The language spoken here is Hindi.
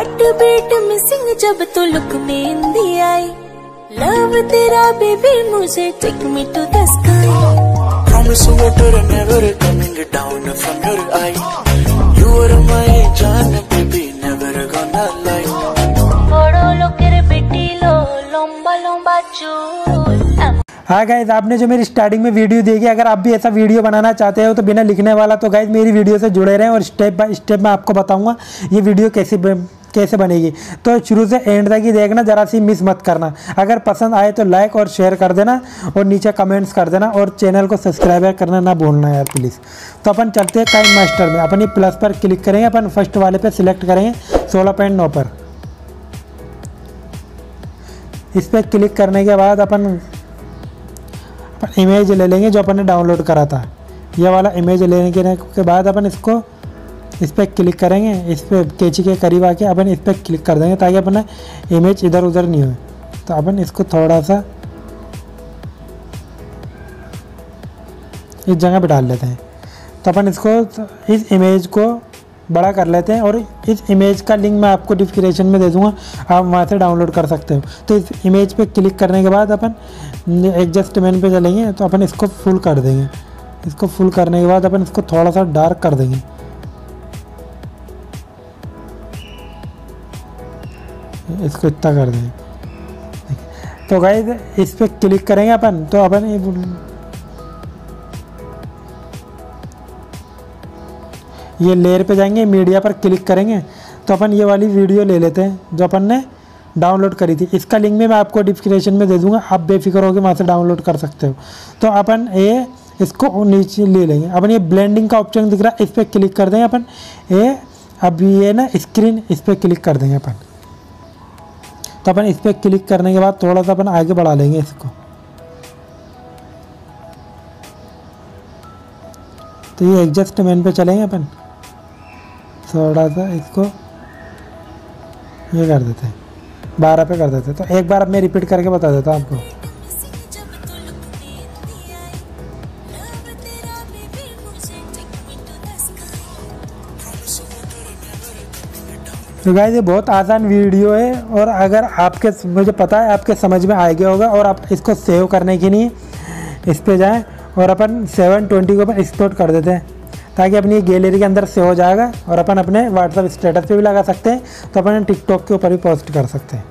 हार्ट बीट मिसिंग जब तो लुक में हिंदी आई लव तेरा बेबी मुझे take me to the sky Promise water and never coming down from your eye. You are my Jaan, baby, never gonna lie. বড় লোকের বেটি লো লম্বা লম্বা চুল हाँ गाइज आपने जो मेरी स्टार्टिंग में वीडियो देखी अगर आप भी ऐसा वीडियो बनाना चाहते हो तो बिना लिखने वाला तो गाइज मेरी वीडियो से जुड़े रहें और स्टेप बाय स्टेप मैं आपको बताऊंगा ये वीडियो कैसे ब- कैसे बनेगी? तो शुरू से एंड तक ही देखना, ज़रा सी मिस मत करना। अगर पसंद आए तो लाइक और शेयर कर देना और नीचे कमेंट्स कर देना और चैनल को सब्सक्राइब करना ना भूलना यार प्लीज़ तो अपन चलते हैं काइन मास्टर में। अपनी प्लस पर क्लिक करेंगे, अपन फ़र्स्ट वाले पे सिलेक्ट करेंगे, सोलह पॉइंट नौ पर। इस पर क्लिक करने के बाद अपन अपन इमेज ले लेंगे जो अपन ने डाउनलोड करा था। यह वाला इमेज लेने के बाद अपन इसको इस पर क्लिक करेंगे, इस पर कैची के करीब आके अपन इस पर क्लिक कर देंगे ताकि अपना इमेज इधर उधर नहीं हो तो अपन इसको थोड़ा सा इस जगह पे डाल लेते हैं। तो अपन इसको इस इमेज को बड़ा कर लेते हैं और इस इमेज का लिंक मैं आपको डिस्क्रिप्शन में दे दूँगा, आप वहाँ से डाउनलोड कर सकते हो। तो इस इमेज पे क्लिक करने के बाद अपन एडजस्टमेंट पे चलेंगे तो अपन इसको फुल कर देंगे। इसको फुल करने के बाद अपन इसको थोड़ा सा डार्क कर देंगे। इसको इतना कर देंगे तो गाइज़ इस पर क्लिक करेंगे अपन तो अपन ये ये लेयर पे जाएँगे मीडिया पर क्लिक करेंगे तो अपन ये वाली वीडियो ले लेते हैं, जो अपन ने डाउनलोड करी थी। इसका लिंक भी मैं आपको डिस्क्रिप्शन में दे दूँगा, आप बेफिक्र होकर वहाँ से डाउनलोड कर सकते हो। तो अपन ये इसको नीचे ले लेंगे। अपन ये ब्लेंडिंग का ऑप्शन दिख रहा है, इस पर क्लिक कर देंगे अपन। ये, अब ये ना स्क्रीन इस पर क्लिक कर देंगे अपन। तो अपन इस पर क्लिक करने के बाद थोड़ा सा अपन आगे बढ़ा लेंगे इसको। तो ये एडजस्टमेंट पे चलेंगे अपन। थोड़ा सा इसको ये कर देते हैं। बारह पे कर देते हैं। तो एक बार अब मैं रिपीट करके बता देता हूँ आपको। तो गाइज़ ये बहुत आसान वीडियो है और अगर आपके मुझे पता है, आपके समझ में आ गया होगा और आप इसको सेव करने के लिए इस पर जाएँ और अपन सेवन ट्वेंटी को अपन एक्सपोर्ट कर देते हैं, ताकि अपनी गैलरी के अंदर सेव हो जाएगा और अपन अपने व्हाट्सअप स्टेटस पे भी लगा सकते हैं तो अपन टिकटॉक के ऊपर भी पोस्ट कर सकते हैं।